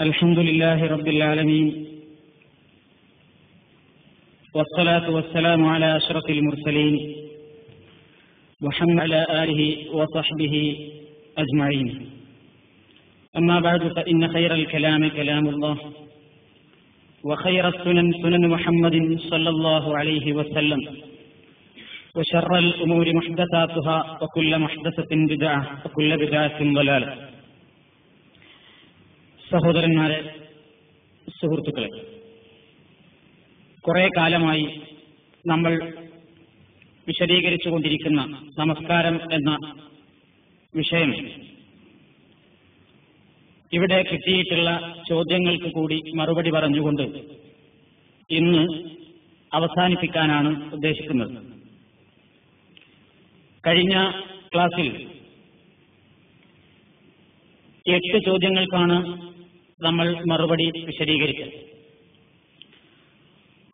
الحمد لله رب العالمين والصلاة والسلام على أشرف المرسلين محمد على آله وصحبه أجمعين. أما بعد فإن خير الكلام كلام الله وخير السنن سنن محمد صلى الله عليه وسلم وشر الأمور محدثاتها وكل محدثة بدعة وكل بدعة ضلالة. സഹോദരന്മാരെ സുഹൃത്തുക്കളെ കുറെ കാലമായി നമ്മൾ വിശദീകരിച്ചുകൊണ്ടിരിക്കുന്ന നമസ്കാരം എന്ന വിഷയം ഇവിടെ കിട്ടിയിട്ടുള്ള ചോദ്യങ്ങൾക്ക് കൂടി മറുപടി പറഞ്ഞുകൊണ്ട് ഇന്ന് അവസാനിപ്പിക്കാനാണ് ഉദ്ദേശിക്കുന്നത്. കഴിഞ്ഞ ക്ലാസ്സിൽ എട്ട് ചോദ്യങ്ങൾക്കാണ് നമ്മൾ മറുപടി വിശദീകരിക്കും.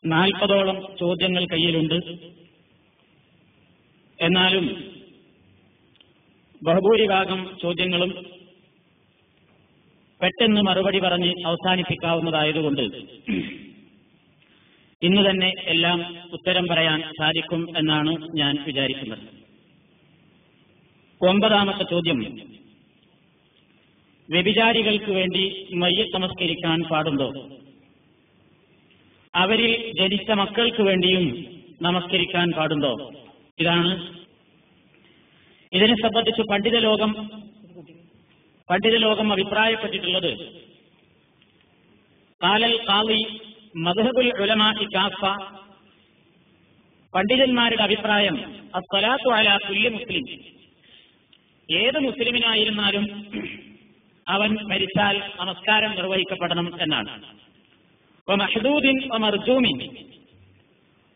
നാൽപ്പതോളം ചോദ്യങ്ങൾ കയ്യിലുണ്ട്. എന്നാലും ബഹുഭൂരിഭാഗം ചോദ്യങ്ങളും പെട്ടെന്ന് മറുപടി പറഞ്ഞ് അവസാനിപ്പിക്കാവുന്നതായതുകൊണ്ട് ഇന്ന് തന്നെ എല്ലാം ഉത്തരം പറയാൻ സാധിക്കും എന്നാണ് ഞാൻ വിചാരിക്കുന്നത്. ഒമ്പതാമത്തെ ചോദ്യം വ്യഭിചാരികൾക്ക് വേണ്ടി മയ്യത്ത് നമസ്കരിക്കാൻ പാടുണ്ടോ? അവരിൽ ജനിച്ച മക്കൾക്ക് വേണ്ടിയും നമസ്കരിക്കാൻ പാടുണ്ടോ? ഇതാണ്. ഇതിനെ സംബന്ധിച്ച് പണ്ഡിത ലോകം പണ്ഡിത ലോകം അഭിപ്രായപ്പെട്ടിട്ടുള്ളത്. കാലൽ കാവി മധുഹബുൽ കാഫ പണ്ഡിതന്മാരുടെ അഭിപ്രായം അസ്സലാത്തു അല തുല്യ മുസ്ലിം. ഏത് മുസ്ലിമിനായിരുന്നാലും അവൻ മരിച്ചാൽ നമസ്കാരം നിർവഹിക്കപ്പെടണം എന്നാണ്. മഹദൂദിൻ മർജൂമിൻ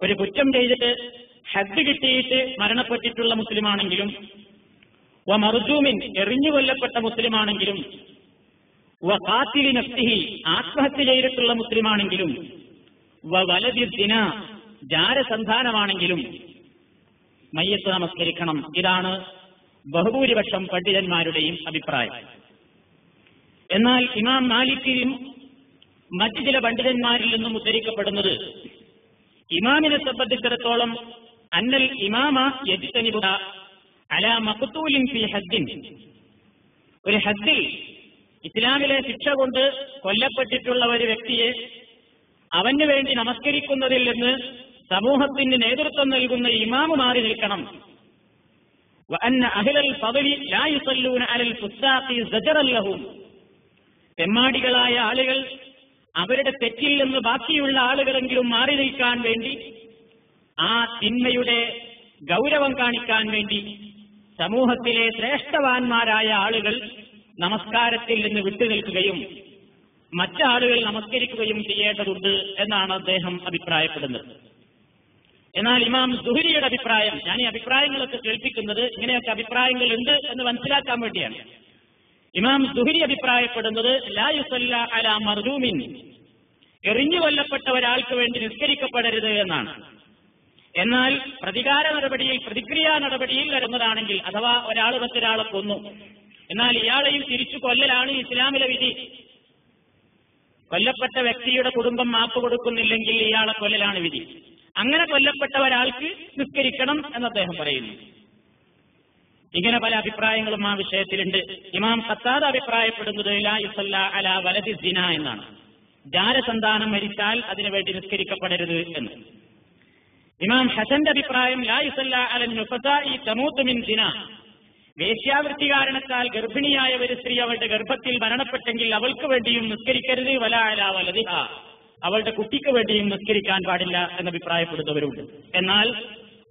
ഒരു കുറ്റം ചെയ്തിട്ട് ഹദ് കിട്ടിയിട്ട് മരണപ്പെട്ടിട്ടുള്ള മുസ്ലിമാണെങ്കിലും വ മർജൂമിൻ എറിഞ്ഞു കൊല്ലപ്പെട്ട മുസ്ലിമാണെങ്കിലും വ കാത്തിലി ആത്മഹത്യ ചെയ്തിട്ടുള്ള മുസ്ലിമാണെങ്കിലും വ വലതി ദിന ജാരസന്ധാനമാണെങ്കിലും മയ്യത്ത് നമസ്കരിക്കണം. ഇതാണ് ബഹുഭൂരിപക്ഷം പണ്ഡിതന്മാരുടെയും അഭിപ്രായം. എന്നാൽ ഇമാം മാലിക്കിലും മറ്റ് ചില പണ്ഡിതന്മാരിൽ നിന്നും ഉദ്ധരിക്കപ്പെടുന്നത് ഇമാമിനെ സംബന്ധിച്ചിടത്തോളം അന്നൽ ഇമാമ യജിത്തനിബുദ അല മക്കുത്തൂലിൻ ഫി ഹദ്ദിൻ ഒരു ഹദ്ദിൽ ഇസ്ലാമിലെ ശിക്ഷ കൊണ്ട് കൊല്ലപ്പെട്ടിട്ടുള്ള ഒരു വ്യക്തിയെ അവന് വേണ്ടി നമസ്കരിക്കുന്നതിൽ നിന്ന് സമൂഹത്തിന് നേതൃത്വം നൽകുന്ന ഇമാമ് മാറി നിൽക്കണം. അഹ്ലൽ ലാ യുസല്ലൂന അലൽ ഫുസ്താഖി സജറല്ലഹും തെമ്മാടികളായ ആളുകൾ അവരുടെ തെറ്റിൽ നിന്ന് ബാക്കിയുള്ള ആളുകളെങ്കിലും മാറി നിൽക്കാൻ വേണ്ടി ആ തിന്മയുടെ ഗൗരവം കാണിക്കാൻ വേണ്ടി സമൂഹത്തിലെ ശ്രേഷ്ഠവാന്മാരായ ആളുകൾ നമസ്കാരത്തിൽ നിന്ന് വിട്ടുനിൽക്കുകയും മറ്റാളുകൾ നമസ്കരിക്കുകയും ചെയ്യേണ്ടതുണ്ട് എന്നാണ് അദ്ദേഹം അഭിപ്രായപ്പെടുന്നത്. എന്നാൽ ഇമാം സുഹരിയുടെ അഭിപ്രായം ഞാൻ ഈ അഭിപ്രായങ്ങളൊക്കെ കേൾപ്പിക്കുന്നത് ഇങ്ങനെയൊക്കെ അഭിപ്രായങ്ങൾ ഉണ്ട് എന്ന് മനസ്സിലാക്കാൻ വേണ്ടിയാണ്. ഇമാം സുഹരി അഭിപ്രായപ്പെടുന്നത് ലായുസല്ല അല മർജൂമിൻ. എറിഞ്ഞു കൊല്ലപ്പെട്ട ഒരാൾക്ക് വേണ്ടി നിസ്കരിക്കപ്പെടരുത് എന്നാണ്. എന്നാൽ പ്രതികാര നടപടിയിൽ പ്രതിക്രിയാ നടപടിയിൽ വരുന്നതാണെങ്കിൽ അഥവാ ഒരാൾ മറ്റൊരാളെ കൊന്നു എന്നാൽ ഇയാളെയും തിരിച്ചു കൊല്ലലാണ് ഇസ്ലാമിലെ വിധി. കൊല്ലപ്പെട്ട വ്യക്തിയുടെ കുടുംബം മാപ്പ് കൊടുക്കുന്നില്ലെങ്കിൽ ഇയാളെ കൊല്ലലാണ് വിധി. അങ്ങനെ കൊല്ലപ്പെട്ട ഒരാൾക്ക് നിസ്കരിക്കണം എന്ന് അദ്ദേഹം പറയുന്നു. ഇങ്ങനെ പല അഭിപ്രായങ്ങളും ആ വിഷയത്തിലുണ്ട്. ഇമാം ഖത്താദ് അഭിപ്രായപ്പെടുന്നത് അല വലതി സിന എന്നാണ്. ജാരസന്താനം മരിച്ചാൽ അതിനുവേണ്ടി നിസ്കരിക്കപ്പെടരുത് എന്ന്. ഇമാം ഹസന്റെ അഭിപ്രായം ലാ യുസല്ല അല നുഫസായി തമൂത്ത് മിൻ സിന വേശ്യാവൃത്തി കാരണത്താൽ ഗർഭിണിയായ ഒരു സ്ത്രീ അവളുടെ ഗർഭത്തിൽ മരണപ്പെട്ടെങ്കിൽ അവൾക്ക് വേണ്ടിയും നിസ്കരിക്കരുത് വല അല ആ അവളുടെ കുട്ടിക്ക് വേണ്ടിയും നിസ്കരിക്കാൻ പാടില്ല എന്ന് അഭിപ്രായപ്പെടുന്നവരുണ്ട് എന്നാൽ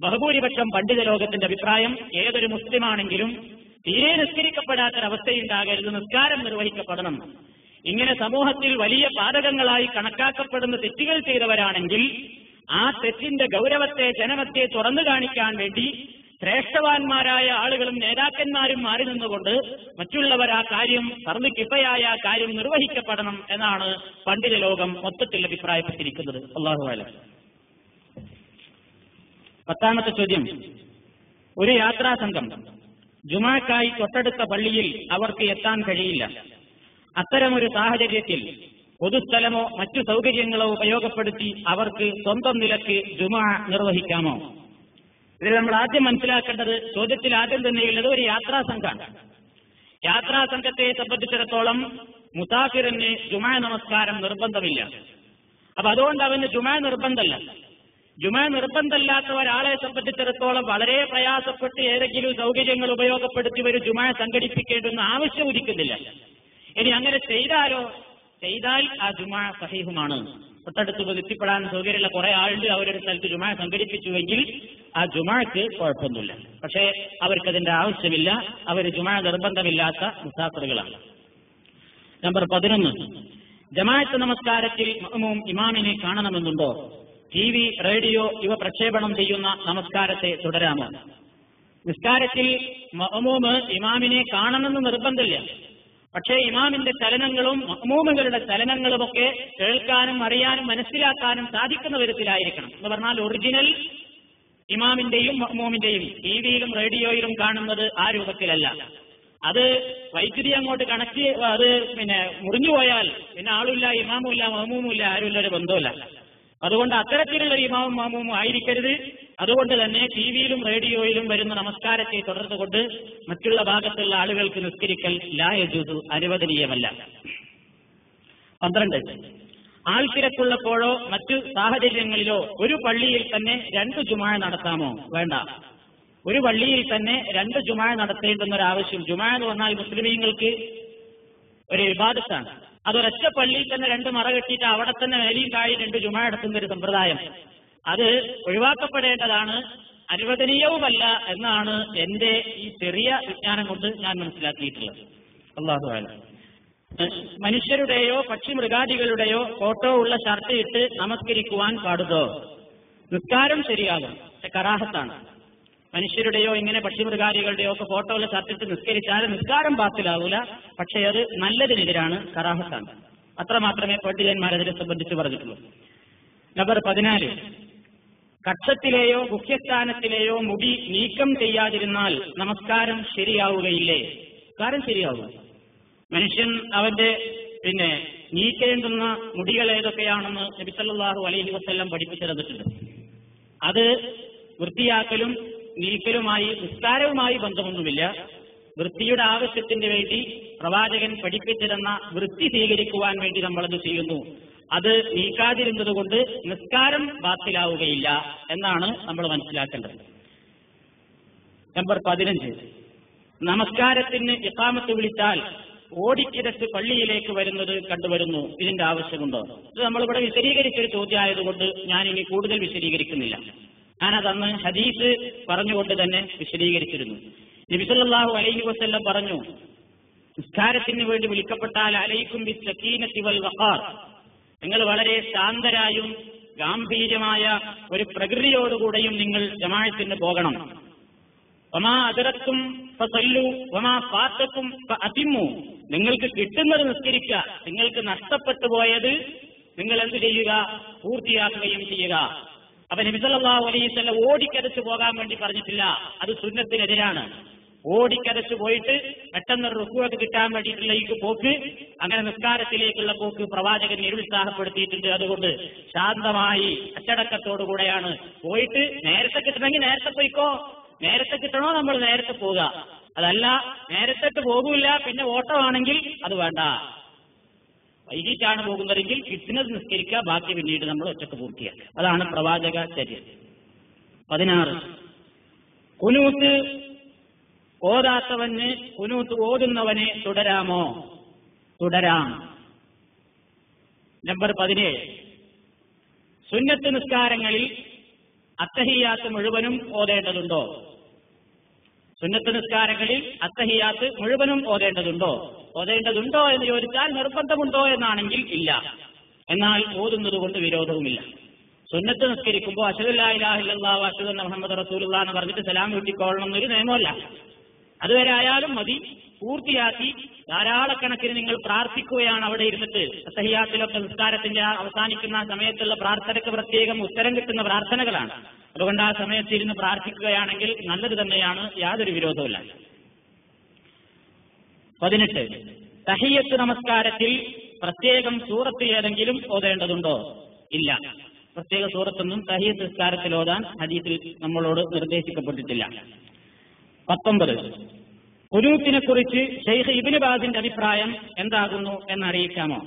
ബഹുഭൂരിപക്ഷം പണ്ഡിത ലോകത്തിന്റെ അഭിപ്രായം ഏതൊരു മുസ്ലിമാണെങ്കിലും തീരെ നിസ്കരിക്കപ്പെടാത്തൊരവസ്ഥയുണ്ടാകരുത് നിസ്കാരം നിർവഹിക്കപ്പെടണം. ഇങ്ങനെ സമൂഹത്തിൽ വലിയ പാതകങ്ങളായി കണക്കാക്കപ്പെടുന്ന തെറ്റുകൾ ചെയ്തവരാണെങ്കിൽ ആ തെറ്റിന്റെ ഗൗരവത്തെ ജനമത്തെ തുറന്നു കാണിക്കാൻ വേണ്ടി ശ്രേഷ്ഠവാന്മാരായ ആളുകളും നേതാക്കന്മാരും മാറി നിന്നുകൊണ്ട് മറ്റുള്ളവർ ആ കാര്യം സർന്ന് കാര്യം നിർവഹിക്കപ്പെടണം എന്നാണ് പണ്ഡിത ലോകം മൊത്തത്തിൽ അഭിപ്രായപ്പെട്ടിരിക്കുന്നത്. അള്ളാഹു അലം. പത്താമത്തെ ചോദ്യം. ഒരു യാത്രാ സംഘം ജുമാക്കായി തൊട്ടടുത്ത പള്ളിയിൽ അവർക്ക് എത്താൻ കഴിയില്ല. അത്തരമൊരു സാഹചര്യത്തിൽ പൊതുസ്ഥലമോ മറ്റു സൗകര്യങ്ങളോ ഉപയോഗപ്പെടുത്തി അവർക്ക് സ്വന്തം നിലയ്ക്ക് ജുമാ നിർവഹിക്കാമോ? ഇതിൽ നമ്മൾ ആദ്യം മനസ്സിലാക്കേണ്ടത് ചോദ്യത്തിൽ ആദ്യം തന്നെയുള്ളത് ഒരു യാത്രാ സംഘമാണ് യാത്രാ സംഘത്തെ സംബന്ധിച്ചിടത്തോളം മുസാഫിറിന് ജുമാ നമസ്കാരം നിർബന്ധമില്ല. അപ്പൊ അതുകൊണ്ട് അവന് ജുമാ നിർബന്ധമല്ല. ജുമാ നിർബന്ധമല്ലാത്ത ഒരാളെ സംബന്ധിച്ചിടത്തോളം വളരെ പ്രയാസപ്പെട്ട് ഏതെങ്കിലും സൗകര്യങ്ങൾ ഉപയോഗപ്പെടുത്തി ഒരു ജുമാ സംഘടിപ്പിക്കേണ്ടെന്ന് ആവശ്യം ഉദിക്കുന്നില്ല. ഇനി അങ്ങനെ ചെയ്താലോ? ചെയ്താൽ ആ ജുമാ സഹീഹുമാണ്. തൊട്ടടുത്ത് എത്തിപ്പെടാൻ സൗകര്യമുള്ള കുറെ ആളുണ്ട് അവരൊരു സ്ഥലത്ത് ജുമാ സംഘടിപ്പിച്ചുവെങ്കിൽ ആ ജുമാക്ക് കുഴപ്പമൊന്നുമില്ല. പക്ഷേ അവർക്കതിന്റെ ആവശ്യമില്ല. അവർ ജുമാ നിർബന്ധമില്ലാത്ത മുസാഫറുകളാണ്. നമ്പർ പതിനൊന്ന്. ജമാഅത്ത് നമസ്കാരത്തിൽ ഇമാമിനെ കാണണമെന്നുണ്ടോ? ടി വി റേഡിയോ ഇവ പ്രക്ഷേപണം ചെയ്യുന്ന നമസ്കാരത്തെ തുടരാമോ? നിസ്കാരത്തിൽ മഹമൂമ് ഇമാമിനെ കാണണമെന്ന് നിർബന്ധമില്ല. പക്ഷേ ഇമാമിന്റെ ചലനങ്ങളും മഹമൂമുകളുടെ ചലനങ്ങളുമൊക്കെ കേൾക്കാനും അറിയാനും മനസ്സിലാക്കാനും സാധിക്കുന്ന വിധത്തിലായിരിക്കണം. എന്ന് പറഞ്ഞാൽ ഒറിജിനൽ ഇമാമിന്റെയും മഹമൂമിന്റെയും ടി വിയിലും റേഡിയോയിലും കാണുന്നത് ആ രൂപത്തിലല്ല. അത് വൈദ്യുതി അങ്ങോട്ട് കണക്ട് അത് പിന്നെ മുറിഞ്ഞുപോയാൽ പിന്നെ ആളുമില്ല ഇമാമുമില്ല മഹമൂമില്ല ആരുമില്ല ഒരു ബന്ധമില്ല അതുകൊണ്ട് അത്തരത്തിലുള്ള ഇമാവും മാമൂമും ആയിരിക്കരുത്. അതുകൊണ്ട് തന്നെ ടി വിയിലും റേഡിയോയിലും വരുന്ന നമസ്കാരത്തെ തുടർന്നുകൊണ്ട് മറ്റുള്ള ഭാഗത്തുള്ള ആളുകൾക്ക് നിസ്കരിക്കൽ ലായജുതു അനുവദനീയമല്ല. പന്ത്രണ്ട്. ആൾത്തിരക്കുള്ളപ്പോഴോ മറ്റു സാഹചര്യങ്ങളിലോ ഒരു പള്ളിയിൽ തന്നെ രണ്ട് ജുമാ നടത്താമോ? വേണ്ട. ഒരു പള്ളിയിൽ തന്നെ രണ്ട് ജുമാ നടത്തേണ്ടുന്ന ഒരു ആവശ്യം ജുമാ എന്ന് പറഞ്ഞാൽ മുസ്ലിമീങ്ങൾക്ക് ഒരു വിവാദത്താണ് അതൊരൊറ്റ പള്ളിയിൽ തന്നെ രണ്ട് മറ കെട്ടിയിട്ട് അവിടെ തന്നെ മേലിയും കായി രണ്ട് ചുമ നടത്തുന്ന ഒരു സമ്പ്രദായം. അത് ഒഴിവാക്കപ്പെടേണ്ടതാണ്. അനുവദനീയവുമല്ല എന്നാണ് എന്റെ ഈ ചെറിയ വിജ്ഞാനം കൊണ്ട് ഞാൻ മനസ്സിലാക്കിയിട്ടുള്ളത്. അള്ളാഹു മനുഷ്യരുടെയോ പക്ഷി മൃഗാദികളുടെയോ ഫോട്ടോ ഉള്ള ഷർട്ട് ഇട്ട് നമസ്കരിക്കുവാൻ പാടുതോ നിസ്കാരം ശരിയാകും. കറാഹത്താണ്. മനുഷ്യരുടെയോ ഇങ്ങനെ പക്ഷിമൃഗാരികളുടെയോ ഒക്കെ ഫോട്ടോയിലെ ഷർട്ടിട്ട് നിസ്കരിച്ചാൽ നിസ്കാരം പാത്തിലാവൂല പക്ഷേ അത് നല്ലതിനെതിരാണ് കറാഹത്താണ്. അത്ര മാത്രമേ അതിനെ സംബന്ധിച്ച് പറഞ്ഞിട്ടുള്ളൂ. നമ്പർ പതിനാല്. കക്ഷത്തിലെയോ മുഖ്യസ്ഥാനത്തിലെയോ മുടി നീക്കം ചെയ്യാതിരുന്നാൽ നമസ്കാരം ശരിയാവുകയില്ലേ? കാരം ശരിയാവും മനുഷ്യൻ അവന്റെ പിന്നെ നീക്കേണ്ടുന്ന മുടികൾ ഏതൊക്കെയാണെന്ന് നബിസല്ലാഹു അലൈഹി വസ്ല്ലാം പഠിപ്പിച്ചു തന്നിട്ടുണ്ട്. അത് വൃത്തിയാക്കലും നീക്കലുമായി നിസ്കാരവുമായി ബന്ധമൊന്നുമില്ല. വൃത്തിയുടെ ആവശ്യത്തിന് വേണ്ടി പ്രവാചകൻ പഠിപ്പിച്ചിരുന്ന വൃത്തി സ്വീകരിക്കുവാൻ വേണ്ടി നമ്മളത് ചെയ്യുന്നു. അത് നീക്കാതിരുന്നത് കൊണ്ട് നിസ്കാരം ബാത്തിലാവുകയില്ല എന്നാണ് നമ്മൾ മനസ്സിലാക്കേണ്ടത്. നമ്പർ പതിനഞ്ച്. നമസ്കാരത്തിന് ഇക്കാമത്ത് വിളിച്ചാൽ ഓടിക്കിടച്ച് പള്ളിയിലേക്ക് വരുന്നത് കണ്ടുവരുന്നു. ഇതിന്റെ ആവശ്യമുണ്ടോ? ഇത് നമ്മളിവിടെ വിശദീകരിച്ചൊരു ചോദ്യമായതുകൊണ്ട് ഞാൻ ഇനി കൂടുതൽ വിശദീകരിക്കുന്നില്ല. ഞാനത് അന്ന് ഹദീസ് പറഞ്ഞുകൊണ്ട് തന്നെ വിശദീകരിച്ചിരുന്നു. നബിസല്ലാഹു അലൈഹി വസ്ല്ലം പറഞ്ഞു നിസ്കാരത്തിന് വേണ്ടി വിളിക്കപ്പെട്ടാൽ അലൈക്കും നിങ്ങൾ വളരെ ശാന്തരായും ഗാംഭീര്യമായ ഒരു പ്രകൃതിയോടുകൂടെയും നിങ്ങൾ ജമാഴത്തിന് പോകണം. ഒമാ അതിരത്തും ഫസല്ലു വമാ പാത്തക്കും അതിമു നിങ്ങൾക്ക് കിട്ടുന്നത് നിസ്കരിക്കുക നിങ്ങൾക്ക് നഷ്ടപ്പെട്ടു പോയത് നിങ്ങൾ എന്ത് ചെയ്യുക? പൂർത്തിയാക്കുകയും ചെയ്യുക. അപ്പൊ നബിസല്ലാഹു അലൈസല്ല ഓടിക്കരച്ചു പോകാൻ വേണ്ടി പറഞ്ഞിട്ടില്ല. അത് സുന്നത്തിനെതിരാണ്. ഓടിക്കരച്ചു പോയിട്ട് പെട്ടെന്ന് റുക്കുവൊക്കെ കിട്ടാൻ വേണ്ടിയിട്ടുള്ള ഈ പോക്ക് അങ്ങനെ നിസ്കാരത്തിലേക്കുള്ള പോക്ക് പ്രവാചകൻ നിരുത്സാഹപ്പെടുത്തിയിട്ടുണ്ട്. അതുകൊണ്ട് ശാന്തമായി അച്ചടക്കത്തോടുകൂടെയാണ് പോയിട്ട് നേരത്തെ കിട്ടണമെങ്കിൽ നേരത്തെ പോയിക്കോ. നേരത്തെ കിട്ടണോ? നമ്മൾ നേരത്തെ പോവുക. അതല്ല നേരത്തെ പോകൂല പിന്നെ ഓട്ടമാണെങ്കിൽ അത് വേണ്ട. വൈകിട്ടാണ് പോകുന്നതെങ്കിൽ ഫിറ്റ്നസ് നിസ്കരിക്കുക ബാക്കി പിന്നീട് നമ്മൾ ഒറ്റയ്ക്ക് പൂർത്തിയാക്കുക. അതാണ് പ്രവാചക ചര്യ. പതിനാറ്. കുനൂത്ത് ഓതാത്തവന് കുനൂത്ത് ഓതുന്നവനെ തുടരാമോ? തുടരാം. നമ്പർ പതിനേഴ്. സുന്നത്ത് നിസ്കാരങ്ങളിൽ അത്തഹിയാത്ത് മുഴുവനും ഓതേണ്ടതുണ്ടോ? സുന്നത്ത് നിസ്കാരങ്ങളിൽ അത്തഹിയാത്ത് മുഴുവനും ഓതേണ്ടതുണ്ടോ? ഓതേണ്ടതുണ്ടോ എന്ന് ചോദിച്ചാൽ നിർബന്ധമുണ്ടോ എന്നാണെങ്കിൽ ഇല്ല. എന്നാൽ ഓതുന്നത് കൊണ്ട് വിരോധവുമില്ല. സുന്നത്ത് നിസ്കരിക്കുമ്പോൾ അഷദുല്ലാഹില്ലാ അഷദ് മുഹമ്മദ് റസൂലുള്ള എന്ന് പറഞ്ഞിട്ട് സലാം വീട്ടിക്കൊള്ളണം എന്നൊരു നിയമമല്ല. അതുവരെ ആയാലും മതി. പൂർത്തിയാക്കി ധാരാളക്കണക്കിന് നിങ്ങൾ പ്രാർത്ഥിക്കുകയാണ് അവിടെ ഇരുന്നിട്ട്. അസഹിയാത്തിലൊക്കെ നിസ്കാരത്തിന്റെ അവസാനിക്കുന്ന സമയത്തുള്ള പ്രാർത്ഥനയ്ക്ക് പ്രത്യേകം ഉത്തരം കിട്ടുന്ന പ്രാർത്ഥനകളാണ്. അതുകൊണ്ട് ആ സമയത്ത് ഇരുന്ന് പ്രാർത്ഥിക്കുകയാണെങ്കിൽ നല്ലത് തന്നെയാണ് യാതൊരു വിരോധവുമില്ല. പതിനെട്ട്. തഹിയത്ത് നമസ്കാരത്തിൽ പ്രത്യേകം സൂറത്ത് ഏതെങ്കിലും ഓതേണ്ടതുണ്ടോ? ഇല്ല. പ്രത്യേക സൂറത്തൊന്നും തഹിയത്ത് നിസ്കാരത്തിൽ ഓതാൻ ഹദീസിൽ നമ്മളോട് നിർദ്ദേശിക്കപ്പെട്ടിട്ടില്ല. പത്തൊമ്പത്. കുറിച്ച് ഷെയ്ഖ് ഇബിന് ബാദിന്റെ അഭിപ്രായം എന്താകുന്നു എന്നറിയിക്കാമോ?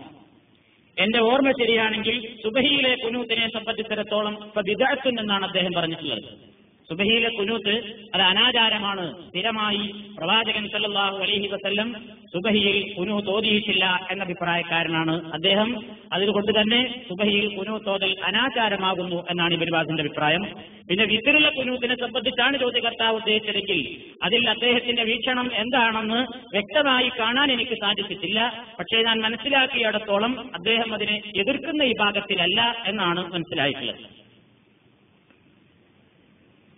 എന്റെ ഓർമ്മ ശരിയാണെങ്കിൽ സുബഹിയിലെ കുനൂത്തിനെ സംബന്ധിച്ചിടത്തോളം ഇപ്പൊ വിദഗ്ധൻ എന്നാണ് അദ്ദേഹം പറഞ്ഞിട്ടുള്ളത്. സുബഹിയിലെ കുനൂത്ത് അത് അനാചാരമാണ്. സ്ഥിരമായി പ്രവാചകൻ സല്ലാഹു അലഹി വസ്ല്ലം സുബഹിയിൽ കുനൂത്ത് ഓതിയിട്ടില്ല എന്ന അഭിപ്രായക്കാരനാണ് അദ്ദേഹം അതുകൊണ്ട് തന്നെ സുബഹിയിൽ കുനു തോതൽ അനാചാരമാകുന്നു എന്നാണ് ഇബിൻബാസിന്റെ അഭിപ്രായം. പിന്നെ വിത്തിലുള്ള കുനൂത്തിനെ സംബന്ധിച്ചാണ് ചോദ്യകർത്താവ് ഉദ്ദേശിച്ചതെങ്കിൽ അതിൽ അദ്ദേഹത്തിന്റെ വീക്ഷണം എന്താണെന്ന് വ്യക്തമായി കാണാൻ എനിക്ക് സാധിച്ചിട്ടില്ല. പക്ഷേ ഞാൻ മനസ്സിലാക്കിയിടത്തോളം അദ്ദേഹം അതിനെ എതിർക്കുന്ന ഈ ഭാഗത്തിലല്ല എന്നാണ് മനസ്സിലായിട്ടുള്ളത്.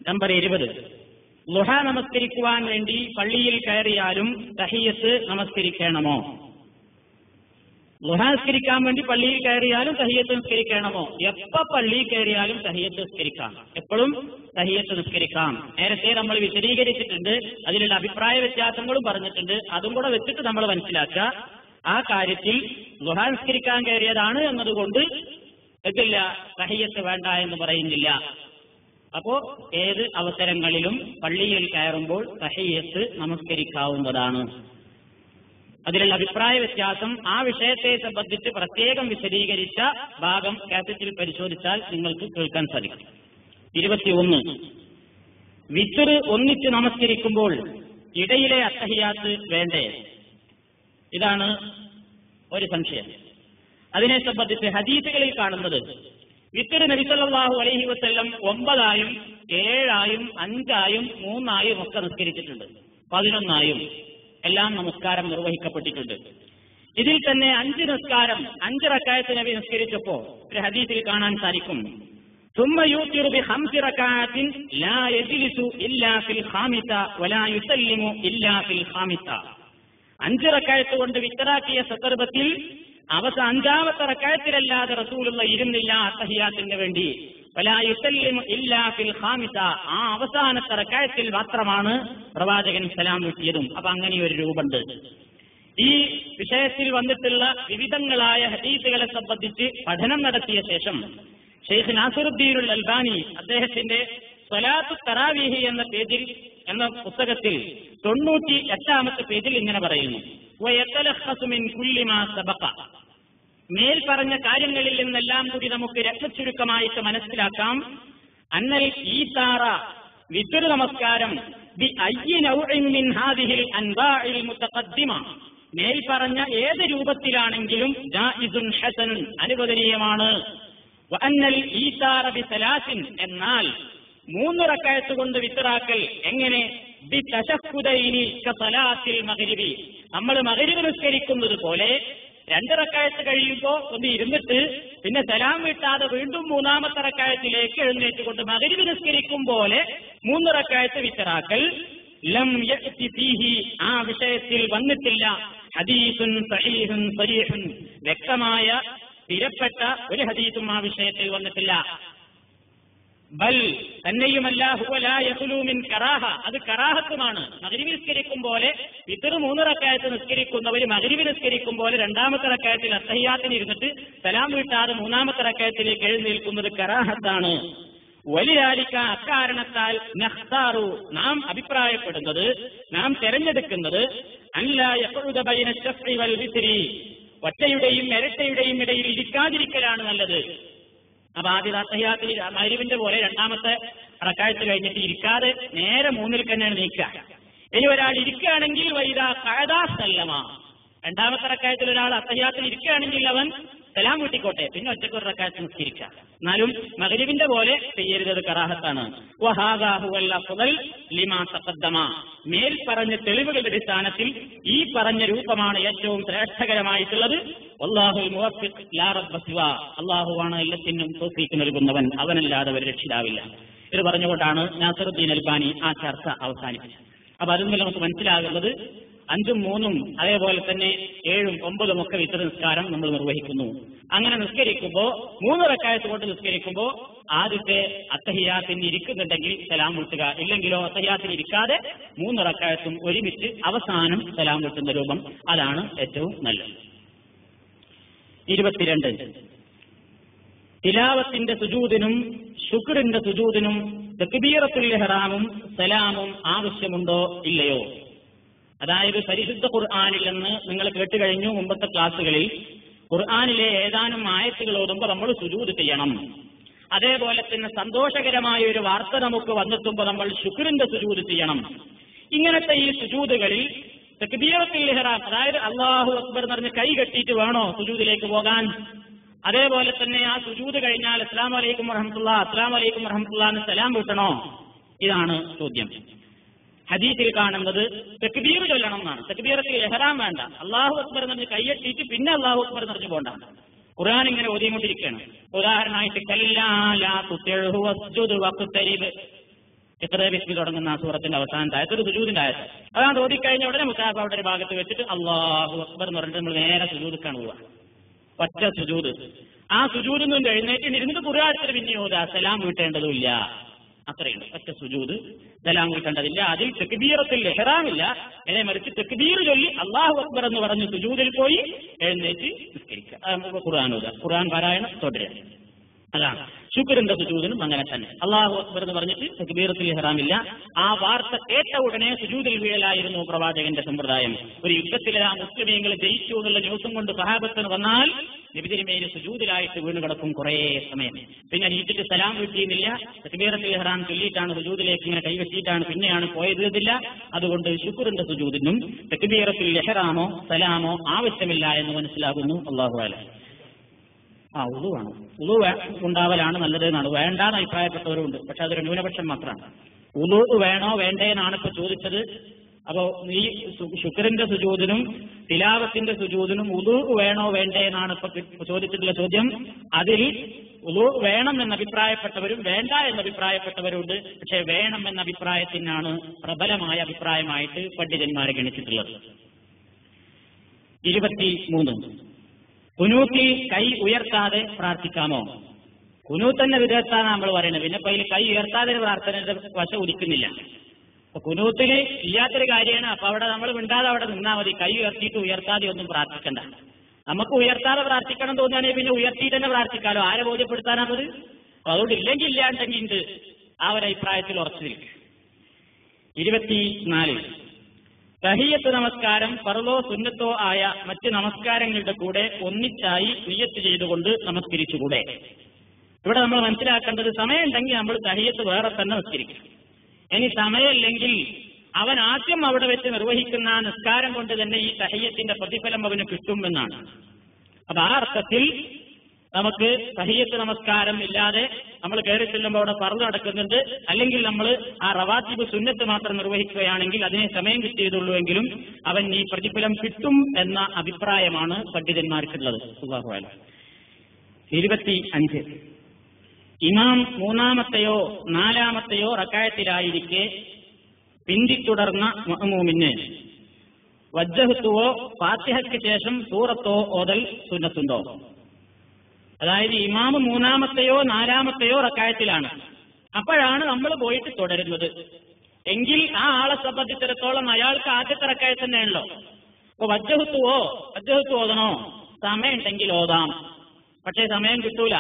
നമ്പർ ഇരുപത്. ലുഹ നമസ്കരിക്കുവാൻ വേണ്ടി പള്ളിയിൽ കയറിയാലും തഹിയത്ത് നമസ്കരിക്കണമോ? ലുഹ നിസ്കരിക്കാൻ വേണ്ടി പള്ളിയിൽ കയറിയാലും തഹിയത്ത് നിസ്കരിക്കണമോ? എപ്പ പള്ളിയിൽ കയറിയാലും തഹിയത്ത് നിസ്കരിക്കാം. എപ്പോഴും തഹിയത്ത് നിസ്കരിക്കാം. നേരത്തെ നമ്മൾ വിശദീകരിച്ചിട്ടുണ്ട്. അതിലുള്ള അഭിപ്രായ വ്യത്യാസങ്ങളും പറഞ്ഞിട്ടുണ്ട്. അതും കൂടെ വെച്ചിട്ട് നമ്മൾ മനസ്സിലാക്കുക. ആ കാര്യത്തിൽ ലുഹ നിസ്കരിക്കാൻ കയറിയതാണ് എന്നതുകൊണ്ട് എത്തില്ല തഹിയത്ത് വേണ്ട എന്ന് പറയുന്നില്ല. അപ്പോ ഏത് അവസരങ്ങളിലും പള്ളിയിൽ കയറുമ്പോൾ തഹയ്യത്ത് നമസ്കരിക്കാവുന്നതാണ്. അതിലുള്ള അഭിപ്രായ വ്യത്യാസം ആ വിഷയത്തെ സംബന്ധിച്ച് പ്രത്യേകം വിശദീകരിച്ച ഭാഗം കാസറ്റിൽ പരിശോധിച്ചാൽ നിങ്ങൾക്ക് കേൾക്കാൻ സാധിക്കും. ഇരുപത്തിയൊന്ന്. വിത്തർ ഒന്നിച്ച് നമസ്കരിക്കുമ്പോൾ ഇടയിലെ അത്തഹിയാത്ത് വേണ്ടേ? ഇതാണ് ഒരു സംശയം. അതിനെ സംബന്ധിച്ച് ഹദീസുകളിൽ കാണുന്നത് വിത്തർ നബിസല്ലാഹു അലൈഹി വസ്ല്ലം ഒമ്പതായും ഏഴായും അഞ്ചായും മൂന്നായും ഒക്കെ നിസ്കരിച്ചിട്ടുണ്ട് പതിനൊന്നായും എല്ലാം നമസ്കാരം നിർവഹിക്കപ്പെട്ടിട്ടുണ്ട് ഇതിൽ തന്നെ അഞ്ച് നിസ്കാരം അഞ്ച് റക്കായത്ത് നബി നിസ്കരിച്ചപ്പോ ഒരു ഹദീസിൽ കാണാൻ സാധിക്കും ثم يوتر بخمس ركعات لا يجلس إلا في الخامسة ولا يسلم إلا في الخامسة അഞ്ച് റക്കായത്ത് കൊണ്ട് വിത്തറാക്കിയ സന്ദർഭത്തിൽ അവസ അഞ്ചാമത്തെ റക്കായത്തിലല്ലാതെ റസൂലുള്ള ഇരുന്നില്ല അത്തഹിയാത്തിന് വേണ്ടി ആ അവസാനത്തെ റക്കായത്തിൽ മാത്രമാണ് പ്രവാചകൻ സലാം വീട്ടിയതും അപ്പൊ അങ്ങനെ ഒരു രൂപമുണ്ട്. ഈ വിഷയത്തിൽ വന്നിട്ടുള്ള വിവിധങ്ങളായ ഹദീസുകളെ സംബന്ധിച്ച് പഠനം നടത്തിയ ശേഷം ഷെയ്ഖ് നാസറുദ്ദീനുൽ അൽബാനി അദ്ദേഹത്തിന്റെ സ്വലാത്തു തറാവീഹി എന്ന പേജിൽ എന്ന പുസ്തകത്തിൽ തൊണ്ണൂറ്റി എട്ടാമത്തെ പേജിൽ ഇങ്ങനെ പറയുന്നു. മേൽ പറഞ്ഞ കാര്യങ്ങളിൽ നിന്നെല്ലാം കൂടി നമുക്ക് രക്തചുരുക്കമായിട്ട് മനസ്സിലാക്കാം. അന്നൽ ഈ താറ വിത്തുര നമസ്കാരം. ബി ഹാദിഹിൽ അൻവാഇൽ മുതഖദ്ദിമ മേൽ പറഞ്ഞ ഏത് രൂപത്തിലാണെങ്കിലും അനുവദനീയമാണ്. വഅന്നൽ ഈതാറ ബി സലാസിൻ. എന്നാൽ മൂന്ന് റക്കായത്ത് കൊണ്ട് വിത്തറാക്കൽ എങ്ങനെ? ബി തശക്കുദൈനി കസലാത്തിൽ മകരിബി നമ്മൾ മകരി നിസ്കരിക്കുന്നത് പോലെ രണ്ട് റക്കായത്ത് കഴിയുമ്പോ ഒന്ന് ഇരുന്നിട്ട് പിന്നെ സലാം വിട്ടാതെ വീണ്ടും മൂന്നാമത്തെ റക്കായത്തിലേക്ക് എഴുന്നേറ്റുകൊണ്ട് മകരി നിസ്കരിക്കും പോലെ മൂന്ന് റക്കായത്ത് വിത്തറാക്കൽ. ലം ആ വിഷയത്തിൽ വന്നിട്ടില്ല. ഹദീസുൻ സഹീഹുൻ സരീഹുൻ. വ്യക്തമായ സ്ഥിരപ്പെട്ട ഒരു ഹദീസും ആ വിഷയത്തിൽ വന്നിട്ടില്ല. ബൽ തന്നെയുമല്ല കറാഹ. അത് കറാഹത്തുമാണ്. മകരിവി നിസ്കരിക്കും പോലെ പിതൃ മൂന്ന് റക്കായത്ത് നിസ്കരിക്കുന്നവർ മകരിവി നിസ്കരിക്കും പോലെ രണ്ടാമത്തെ റക്കായത്തിൽ അത്തഹ്യാത്തിന് ഇരുന്നിട്ട് സലാം വീട്ടാതെ മൂന്നാമത്തെ റക്കായത്തിലേക്ക് എഴുന്നേൽക്കുന്നത് കറാഹത്താണ്. വലിയാലിക്ക അക്കാരണത്താൽ നഹ്താറു നാം അഭിപ്രായപ്പെടുന്നത് നാം തെരഞ്ഞെടുക്കുന്നത് അല്ല യഖുദ ബൈന ഒറ്റയുടെയും ഇരട്ടയുടെയും ഇടയിൽ ഇരിക്കാതിരിക്കലാണ് നല്ലത്. അപ്പൊ ആദ്യ അത്തഹ്യാത്തിൽ മരുവിന്റെ പോലെ രണ്ടാമത്തെ അടക്കാഴ്ച കഴിഞ്ഞിട്ട് ഇരിക്കാതെ നേരെ മൂന്നിൽ തന്നെയാണ് നീക്കുക. ഇനി ഒരാൾ ഇരിക്കുകയാണെങ്കിൽ വൈദാ കഴതാ സല്ലമ. രണ്ടാമത്തെ അടക്കായത്തിൽ ഒരാൾ അസഹ്യാത്തിൽ ഇരിക്കുകയാണെങ്കിൽ അവൻ സലാം കൂട്ടിക്കോട്ടെ പിന്നെ ഒറ്റയ്ക്ക് ഒരു റക്കാറ്റ് നിസ്കരിക്കുക എന്നാലും മകരിവിന്റെ പോലെ ചെയ്യരുത് കറാഹത്താണ്. മേൽ പറഞ്ഞ തെളിവുകളുടെ അടിസ്ഥാനത്തിൽ ഈ പറഞ്ഞ രൂപമാണ് ഏറ്റവും ശ്രേഷ്ഠകരമായിട്ടുള്ളത്. അള്ളാഹുവാണ് എല്ലാത്തിനും തോഫീക്ക് നൽകുന്നവൻ. അവനല്ലാതെ ഒരു രക്ഷിതാവില്ല. ഇത് പറഞ്ഞുകൊണ്ടാണ് നാസറുദ്ദീൻ അൽബാനി ആ ചർച്ച അവസാനിപ്പിച്ചത്. അപ്പൊ അതിൽ നിന്ന് നമുക്ക് മനസ്സിലാകുന്നത്? അഞ്ചും മൂന്നും അതേപോലെ തന്നെ ഏഴും ഒമ്പതും ഒക്കെ വിത്ര നിസ്കാരം നമ്മൾ നിർവഹിക്കുന്നു. അങ്ങനെ നിസ്കരിക്കുമ്പോൾ മൂന്ന് റക്കായത്ത് കൊണ്ട് നിസ്കരിക്കുമ്പോൾ ആദ്യത്തെ അത്തഹിയാത്തിന് ഇരിക്കുന്നുണ്ടെങ്കിൽ സലാം വിട്ടുക ഇല്ലെങ്കിലോ അത്തഹിയാത്തിന് ഇരിക്കാതെ മൂന്ന് റക്കായത്തും ഒരുമിച്ച് അവസാനം സലാം വിട്ടുന്ന രൂപം. അതാണ് ഏറ്റവും നല്ലത്. ഇരുപത്തിരണ്ട്. തിലാവത്തിന്റെ സുജൂതിനും ശുക്രിന്റെ സുജൂതിനും തക്ബീറത്തുൽ ഇഹ്റാമും സലാമും ആവശ്യമുണ്ടോ? ഇല്ലയോ? അതായത് പരിശുദ്ധ ഖുർആാനിൽ നിന്ന് നിങ്ങൾ കേട്ട് കഴിഞ്ഞു മുമ്പത്തെ ക്ലാസ്സുകളിൽ ഖുർആാനിലെ ഏതാനും ആയത്തുകൾ ഓതുമ്പോൾ നമ്മൾ സുജൂദ് ചെയ്യണം. അതേപോലെ തന്നെ സന്തോഷകരമായ ഒരു വാർത്ത നമുക്ക് വന്നെത്തുമ്പോൾ നമ്മൾ ശുക്രിന്റെ സുജൂദ് ചെയ്യണം. ഇങ്ങനത്തെ ഈ സുജൂതുകളിൽ തക്ബീറത്തുൽ ഇഹ്റാം അതായത് അള്ളാഹു അക്ബർ എന്ന് പറഞ്ഞ് കൈ കെട്ടിയിട്ട് വേണോ സുജൂതിലേക്ക് പോകാൻ? അതേപോലെ തന്നെ ആ സുജൂത് കഴിഞ്ഞാൽ അസ്ലാം വലൈക്കും വറഹമുല്ല അസ്ലാം വലൈക്കും വറഹമുല്ലാന്ന് എന്ന് സലാം വീട്ടണോ? ഇതാണ് ചോദ്യം. ഹദീസിൽ കാണുന്നത് തെക്ബീർ ചൊല്ലണം എന്നാണ്. തെക്ബീറത്തിൽ എഹറാം വേണ്ട. അള്ളാഹു അക്ബർ എന്ന് കൈയെട്ടിയിട്ട് പിന്നെ അള്ളാഹു അക്ബർ പറഞ്ഞു പോണ്ട ഖുർആൻ ഇങ്ങനെ ഓതിക്കൊണ്ടിരിക്കുകയാണ് ഉദാഹരണമായിട്ട് കല്ലാലാ വിസ്മി തുടങ്ങുന്ന ആ സൂറത്തിന്റെ അവസാനത്തെ ആയത്ത്? ഒരു സുജൂദിന്റെ ആയത് അതാണ് ഓതിക്കഴിഞ്ഞ ഉടനെ മുസാഫ് അവിടെ ഒരു ഭാഗത്ത് വെച്ചിട്ട് അള്ളാഹു അക്ബർ എന്ന് പറഞ്ഞിട്ട് നമ്മൾ നേരെ സുജൂദിക്കാണ് പോവുക. ഒറ്റ സുജൂദ് ആ സുജൂദിൽ നിന്ന് എഴുന്നേറ്റ് ഇരുന്നിട്ട് കുറേ പിന്നെ ഓതാ സലാം വീട്ടേണ്ടതുമില്ല അത്രയുണ്ട് ഒറ്റ സുജൂത്. ഇതെല്ലാം കൂടി കണ്ടതില്ല അതിൽ തെക്കുബീറത്തിൽ ലഹറാമില്ല എന്നെ മറിച്ച് തെക്കുബീർ ചൊല്ലി അള്ളാഹു അക്ബർ എന്ന് പറഞ്ഞ് സുജൂതിൽ പോയി എഴുന്നേറ്റ് നിസ്കരിക്കുക. ഖുർആൻ ഖുർആൻ പാരായണം തുടരുക. അതാണ്. ശുക്രന്റെ സുജൂദിനും അങ്ങനെ തന്നെ. അള്ളാഹു അക്ബർ എന്ന് പറഞ്ഞിട്ട് തക്ബീറത്തിൽ ഇഹ്റാമില്ല. ആ വാർത്ത കേട്ട ഉടനെ സുജൂദിൽ വീഴലായിരുന്നു പ്രവാചകന്റെ സമ്പ്രദായം. ഒരു യുദ്ധത്തിൽ ആ മുസ്ലിമീങ്ങൾ ജയിച്ചു എന്നുള്ള ന്യൂസും കൊണ്ട് സഹാബത്തിന് വന്നാൽ നബിതിരുമേന് സുജൂദിലായിട്ട് വീണ് കിടക്കും കുറേ സമയം. പിന്നെ നീട്ടിട്ട് സലാം കിട്ടിയിരുന്നില്ല. തക്ബീറത്തിൽ ഇഹ്റാം ചൊല്ലിയിട്ടാണ് സുജൂദിലേക്ക് ഇങ്ങനെ കൈവെച്ചിട്ടാണ് പിന്നെയാണ് പോയതില്ല അതുകൊണ്ട് ശുക്രന്റെ സുജൂദിനും തക്ബീറത്തിൽ ഇഹ്റാമോ സലാമോ ആവശ്യമില്ല എന്ന് മനസ്സിലാകുന്നു. അള്ളാഹു അല. ആ ഉളു വേണം ഉളു ഉണ്ടാവലാണ് നല്ലത് എന്നാണ്. വേണ്ടാന്ന് അഭിപ്രായപ്പെട്ടവരുണ്ട് പക്ഷെ അതൊരു ന്യൂനപക്ഷം മാത്രമാണ്. ഉളു വേണോ വേണ്ടേ എന്നാണ് ഇപ്പൊ ചോദിച്ചത്. അപ്പോ ഈ ശുക്രന്റെ സുജൂതിനും തിലാവത്തിന്റെ സുജൂതിനും ഉളു വേണോ വേണ്ടേ എന്നാണ് ഇപ്പൊ ചോദിച്ചിട്ടുള്ള ചോദ്യം. അതിൽ ഉളു വേണം എന്ന് അഭിപ്രായപ്പെട്ടവരും വേണ്ട എന്ന് അഭിപ്രായപ്പെട്ടവരുണ്ട്. പക്ഷെ വേണം എന്ന അഭിപ്രായത്തിനാണ് പ്രബലമായ അഭിപ്രായമായിട്ട് പണ്ഡിതന്മാരെ ഗണിച്ചിട്ടുള്ളത്. ഇരുപത്തി മൂന്ന് കുനൂത്തിൽ കൈ ഉയർത്താതെ പ്രാർത്ഥിക്കാമോ? കുനൂത്ത് തന്നെ വിധേയത്താണ് നമ്മൾ പറയുന്നത്. പിന്നെ ഇപ്പൊ കൈ ഉയർത്താതെ പ്രാർത്ഥനയുടെ വശ ഉദിക്കുന്നില്ല. അപ്പൊ കുനൂത്തിൽ ഇല്ലാത്തൊരു കാര്യമാണ്. അപ്പൊ അവിടെ നമ്മൾ മിണ്ടാതെ അവിടെ നിന്നാൽ മതി. കൈ ഉയർത്തിയിട്ട് ഉയർത്താതെ ഒന്നും പ്രാർത്ഥിക്കണ്ട. നമുക്ക് ഉയർത്താതെ പ്രാർത്ഥിക്കണം തോന്നുകയാണെങ്കിൽ പിന്നെ ഉയർത്തിയിട്ട് തന്നെ പ്രാർത്ഥിക്കാലോ? ആരെ ബോധ്യപ്പെടുത്താനാണത് അപ്പൊ അതുകൊണ്ട് ഇല്ലെങ്കിൽ ഇല്ലാണ്ടെങ്കിൽ ഉണ്ട് ആ ഒരു അഭിപ്രായത്തിൽ ഉറച്ചു നിൽക്കും. ഇരുപത്തിനാല് തഹിയത്ത് നമസ്കാരം ഫർളോ സുന്നത്തോ ആയ മറ്റ് നമസ്കാരങ്ങളുടെ കൂടെ ഒന്നിച്ചായി നിയത്ത് ചെയ്തുകൊണ്ട് നമസ്കരിച്ചുകൂടെ? ഇവിടെ നമ്മൾ മനസ്സിലാക്കേണ്ടത് സമയമുണ്ടെങ്കിൽ നമ്മൾ തഹിയത്ത് വേറെ തന്നെ നിസ്കരിക്കും ഇനി സമയമില്ലെങ്കിൽ അവൻ ആദ്യം അവിടെ വെച്ച് നിർവഹിക്കുന്ന നിസ്കാരം കൊണ്ട് തന്നെ ഈ തഹയ്യത്തിന്റെ പ്രതിഫലം അവന് കിട്ടുമെന്നാണ്. അപ്പൊ ആ അർത്ഥത്തിൽ നമുക്ക് സഹിയത്ത് നമസ്കാരം ഇല്ലാതെ നമ്മൾ കയറി ചെല്ലുമ്പോൾ അവിടെ പറഞ്ഞു നടക്കുന്നുണ്ട്. അല്ലെങ്കിൽ നമ്മൾ ആ റവാത്തിബ് സുന്നത്ത് മാത്രം നിർവഹിക്കുകയാണെങ്കിൽ അതിനെ സമയം കിട്ടിയതുള്ളൂ എങ്കിലും അവൻ ഈ പ്രതിഫലം കിട്ടും എന്ന അഭിപ്രായമാണ് പണ്ഡിതന്മാർക്കുള്ളത്. സുബാഹു അല. ഇരുപത്തി അഞ്ച് ഇമാം മൂന്നാമത്തെയോ നാലാമത്തെയോ റക്കായത്തിലായിരിക്കെ പിന്തിത്തുടർന്ന മഹമൂമിന് വജ്ജഹത്തുവോ ഫാത്തിഹയ്ക്ക് ശേഷം സൂറത്തോ ഓതൽ സുന്നത്തുണ്ടോ? അതായത് ഇമാമ് മൂന്നാമത്തെയോ നാലാമത്തെയോ റക്കായത്തിലാണ്. അപ്പോഴാണ് നമ്മൾ പോയിട്ട് തുടരുന്നത്. എങ്കിൽ ആ ആളെ സംബന്ധിച്ചിടത്തോളം അയാൾക്ക് ആദ്യത്തെ റക്കായത്ത് തന്നെയാണല്ലോ. അപ്പൊ വജ്ജഹത്തുവോ വജ്ജഹത്ത് ഓതണോ? സമയമുണ്ടെങ്കിൽ ഓതാം. പക്ഷേ സമയം കിട്ടൂല.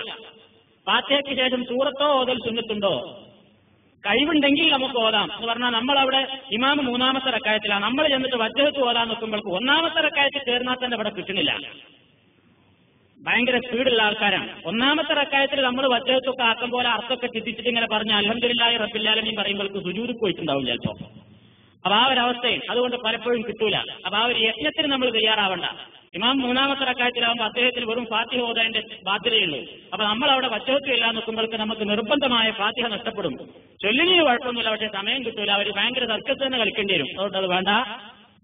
പാത്തേക്ക് ശേഷം സൂറത്തോ ഓതൽ സുന്നത്തുണ്ടോ? കഴിവുണ്ടെങ്കിൽ നമുക്ക് ഓതാം. എന്ന് പറഞ്ഞാൽ നമ്മൾ അവിടെ ഇമാമ് മൂന്നാമത്തെ റക്കായത്തിലാണ്. നമ്മൾ ചെന്നിട്ട് വജ്ജഹത്ത് ഓതാൻ നോക്കുമ്പോൾ ഒന്നാമത്തെ റക്കായത്തിൽ ചേർന്നാൽ തന്നെ ഇവിടെ കിട്ടുന്നില്ല. ഭയങ്കര സ്പീഡുള്ള ആൾക്കാരാണ്. ഒന്നാമത്തെ റക്കായത്തിൽ നമ്മൾ വജ്രത്തൊക്കെ ആക്കം പോലെ അർത്ഥമൊക്കെ ചിന്തിച്ചിട്ട് ഇങ്ങനെ പറഞ്ഞ അലഹമില്ലായി റബ്ബില്ലാലമീൻ പറയുമ്പോൾക്ക് സുജൂര് പോയിട്ടുണ്ടാവും ചിലപ്പോ. അപ്പൊ ആ ഒരു അവസ്ഥയും അതുകൊണ്ട് പലപ്പോഴും കിട്ടൂല. അപ്പൊ ആ ഒരു യജ്ഞത്തിന് നമ്മൾ തയ്യാറാവണ്ട. ഇമാം മൂന്നാമത്തെ റക്കായത്തിലാവുമ്പോൾ അദ്ദേഹത്തിന് വെറും ഫാത്തിഹ ഓതാന്റെ ബാധ്യതയുള്ളൂ അപ്പൊ നമ്മൾ അവിടെ വച്ചവത്ത് എല്ലാം നോക്കുമ്പോഴേക്ക് നമുക്ക് നിർബന്ധമായ ഫാത്തിഹ നഷ്ടപ്പെടും. ചൊല്ലിനെ കുഴപ്പമൊന്നുമില്ല പക്ഷേ സമയം കിട്ടൂല. അവർ ഭയങ്കര തർക്കത്തിൽ തന്നെ കളിക്കേണ്ടി വരും. അതുകൊണ്ട് അത് വേണ്ട.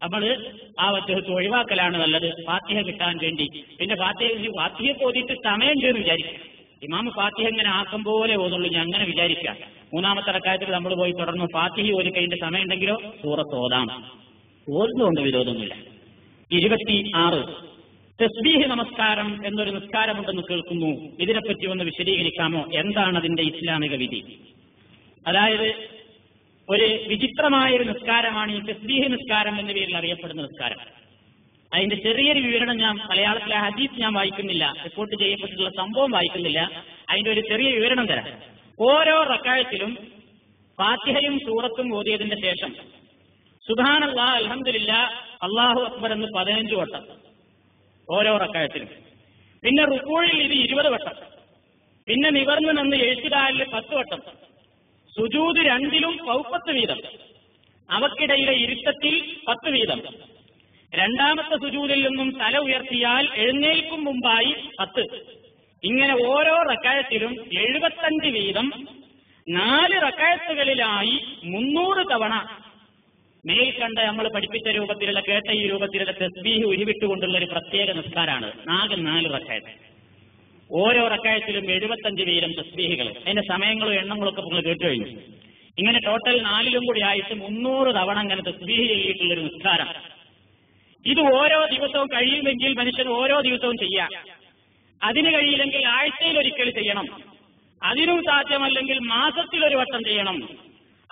നമ്മൾ ആ അദ്ദേഹത്തെ ഒഴിവാക്കലാണ് നല്ലത്. ഫാത്തിഹ കിട്ടാൻ വേണ്ടി. പിന്നെ ഫാത്തിഹ ഫാത്തിഹ ഓതിയിട്ട് സമയം ചെയ്ത് വിചാരിക്കുക. ഇമാമ് ഫാത്തിഹ ഇങ്ങനെ ആക്കം പോലെ ഓതുള്ളൂ ഞാൻ അങ്ങനെ വിചാരിക്കുക. മൂന്നാമത്തെ റക്കായത്തിൽ നമ്മൾ പോയി തുടർന്ന്. ഫാത്തിഹ ഒരു കൈന്റെ സമയം ഉണ്ടെങ്കിലോ? സൂറത്ത് ഓതാം. ഓതുന്നുകൊണ്ട് വിരോധമൊന്നുമില്ല ഇരുപത്തി ആറ് തസ്ബീഹ് നമസ്കാരം എന്നൊരു നിസ്കാരമുണ്ടെന്ന് കേൾക്കുന്നു. ഇതിനെപ്പറ്റി ഒന്ന് വിശദീകരിക്കാമോ? എന്താണ് അതിന്റെ ഇസ്ലാമിക വിധി? അതായത് ഒരു വിചിത്രമായ ഒരു നിസ്കാരമാണ് ഈ തസ്ബീഹ് നിസ്കാരം എന്ന പേരിൽ അറിയപ്പെടുന്ന നിസ്കാരം. അതിന്റെ ചെറിയൊരു വിവരണം ഞാൻ മലയാളത്തിലെ ഹദീസ് ഞാൻ വായിക്കുന്നില്ല റിപ്പോർട്ട് ചെയ്യപ്പെട്ടിട്ടുള്ള സംഭവം വായിക്കുന്നില്ല അതിന്റെ ഒരു ചെറിയ വിവരണം തരാം. ഓരോ റക്കായത്തിലും ഫാത്തിഹയും സൂറത്തും ഓതിയതിന്റെ ശേഷം സുബാനല്ലാ അലഹമില്ല അള്ളാഹു അക്ബർ എന്ന് പതിനഞ്ച് വട്ടം ഓരോ റക്കായത്തിലും. പിന്നെ റുക്കോഴിൽ ഇത് ഇരുപത് വട്ടം. പിന്നെ നിവർന്നു നിന്ന് എഴുത്തുകാരിൽ പത്ത് വട്ടം. സുജൂത് രണ്ടിലും പൗപ്പത്ത് വീതം. അവക്കിടയിലെ ഇരുത്തത്തിൽ പത്ത് വീതം. രണ്ടാമത്തെ സുജൂതിൽ നിന്നും തല ഉയർത്തിയാൽ എഴുന്നേൽക്കും മുമ്പായി പത്ത്. ഇങ്ങനെ ഓരോ റക്കായത്തിലും എഴുപത്തഞ്ച് വീതം. നാല് റക്കായത്തുകളിലായി മുന്നൂറ് തവണ. മേൽ കണ്ട നമ്മൾ പഠിപ്പിച്ച രൂപത്തിലുള്ള കേട്ട ഈ രൂപത്തിലുള്ള തസ്ബീഹ് ഉരുവിട്ടുകൊണ്ടുള്ള ഒരു പ്രത്യേക നിസ്കാരമാണ് നാല് നാല് റക്കായത്ത്. ഓരോ റക്കായത്തിലും എഴുപത്തഞ്ച് വീതം തസ്ബീഹികൾ. അതിന്റെ സമയങ്ങളും എണ്ണങ്ങളും ഒക്കെ നിങ്ങൾ കേട്ടു കഴിഞ്ഞു. ഇങ്ങനെ ടോട്ടൽ നാലിലും കൂടി ആയിട്ട് മുന്നൂറ് തവണ അങ്ങനെ തസ്ബീഹ് ചെയ്തിട്ടുള്ള ഒരു നിസ്കാരം. ഇത് ഓരോ ദിവസവും കഴിയുമെങ്കിൽ മനുഷ്യൻ ഓരോ ദിവസവും ചെയ്യാം. അതിന് കഴിയില്ലെങ്കിൽ ആഴ്ചയിൽ ഒരിക്കൽ ചെയ്യണം. അതിനും സാധ്യമല്ലെങ്കിൽ മാസത്തിൽ ഒരു വട്ടം ചെയ്യണം.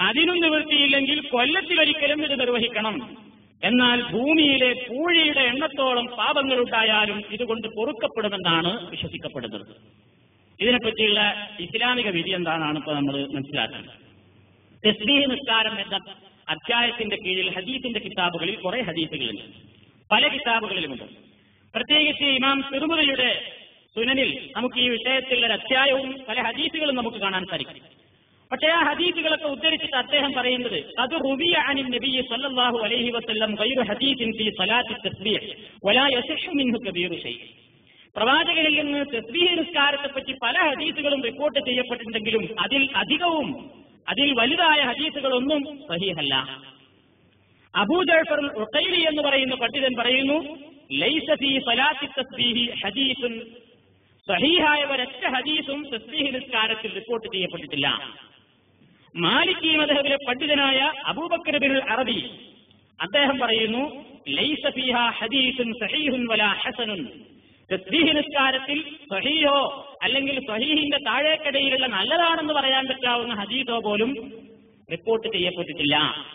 അതിനും നിവൃത്തിയില്ലെങ്കിൽ കൊല്ലത്തിലൊരിക്കലും ഇത് നിർവഹിക്കണം. എന്നാൽ ഭൂമിയിലെ പൂഴിയുടെ എണ്ണത്തോളം പാപങ്ങളുണ്ടായാലും ഇതുകൊണ്ട് പൊറുക്കപ്പെടുമെന്നാണ് വിശ്വസിക്കപ്പെടുന്നത്. ഇതിനെപ്പറ്റിയുള്ള ഇസ്ലാമിക വിധി എന്താണെന്നാണ് ഇപ്പോൾ നമ്മൾ മനസ്സിലാക്കുന്നത് തസ്ബീഹ് നിസ്കാരം എന്ന അധ്യായത്തിന്റെ കീഴിൽ ഹദീസിന്റെ കിതാബുകളിൽ കുറെ ഹദീസുകളുണ്ട്. പല കിതാബുകളിലുമുണ്ട്. പ്രത്യേകിച്ച് ഇമാം തിരുമുറയുടെ സുനനിൽ നമുക്ക് ഈ വിഷയത്തിലുള്ള അധ്യായവും പല ഹദീസുകളും നമുക്ക് കാണാൻ സാധിക്കും. പക്ഷേ ആ ഹദീസുകളൊക്കെ ഉദ്ധരിച്ചിട്ട് അദ്ദേഹം പറയുന്നത് അത് റുബിയ അനിൽ സല്ലല്ലാഹു അലൈഹി വസല്ലം ഗൈറു ഹദീസിൻ സലാത്തി തസ്ബീഹ് വലാ യസഹു മിൻഹു കബീറു ഷൈ. പ്രവാചകനിൽ നിന്ന് തസ്ബീഹ് നിസ്കാരത്തെ പറ്റി പല ഹദീസുകളും റിപ്പോർട്ട് ചെയ്യപ്പെട്ടിട്ടുണ്ടെങ്കിലും അതിൽ അധികവും അതിൽ വലുതായ ഹദീസുകളൊന്നും സഹീഹല്ല. അബൂ ജഅഫർ ഉഖൈലി എന്ന് പറയുന്ന പണ്ഡിതൻ പറയുന്നു ലൈസ ഫീ സലാത്തി തസ്ബീഹി ഹദീസുൻ. സഹീഹായ ഒരൊറ്റ ഹദീസും തസ്ബീഹ് നിസ്കാരത്തിൽ റിപ്പോർട്ട് ചെയ്യപ്പെട്ടിട്ടില്ല. മാലിക്കി മദഹബിലെ പണ്ഡിതനായ അബൂബക്കർ ബിൻ അറബി അദ്ദേഹം പറയുന്നു ലൈസ ഫീഹ ഹദീസുൻ സഹീഹുൻ വലാ ഹസനുൻ. തസ്ബീഹ് നിസ്കാരത്തിൽ സഹീഹോ അല്ലെങ്കിൽ സഹീഹിന്റെ താഴേക്കടയിലുള്ള നല്ലതാണെന്ന് പറയാൻ പറ്റാവുന്ന ഹദീസോ പോലും റിപ്പോർട്ട് ചെയ്യപ്പെട്ടിട്ടില്ല.